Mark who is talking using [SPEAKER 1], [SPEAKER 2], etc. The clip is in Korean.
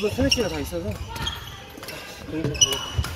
[SPEAKER 1] 집은 스매시가 다 있어서. 아, 그래서 뭐.